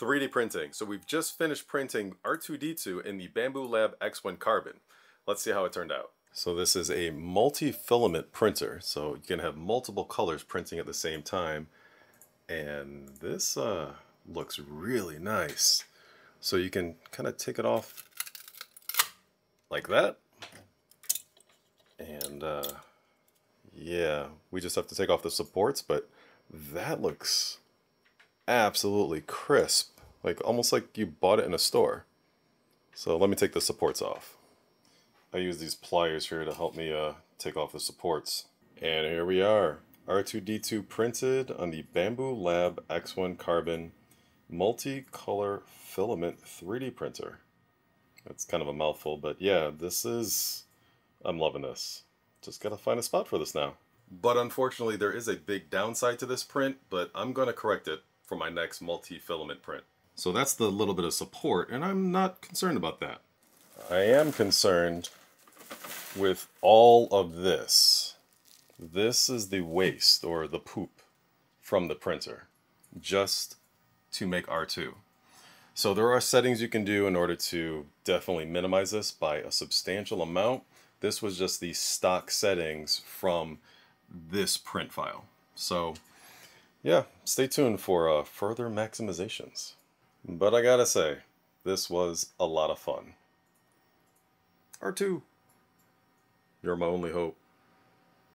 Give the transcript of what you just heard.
3D printing. So we've just finished printing R2-D2 in the Bambu Lab X1 Carbon. Let's see how it turned out. So this is a multi-filament printer. So you can have multiple colors printing at the same time. And this uh, looks really nice. So you can kind of take it off like that. And uh, yeah, we just have to take off the supports, but that looks absolutely crisp. Like almost like you bought it in a store. So let me take the supports off. I use these pliers here to help me uh, take off the supports. And here we are. R2-D2 printed on the Bambu Lab X1 Carbon multicolor filament 3D printer. That's kind of a mouthful, but yeah, this is... I'm loving this. Just gotta find a spot for this now. But unfortunately, there is a big downside to this print, but I'm gonna correct it for my next multi-filament print. So that's the little bit of support, and I'm not concerned about that. I am concerned with all of this. This is the waste, or the poop, from the printer, just to make R2. So there are settings you can do in order to definitely minimize this by a substantial amount. This was just the stock settings from this print file. So yeah, stay tuned for uh, further maximizations. But I gotta say, this was a lot of fun. R2, you're my only hope.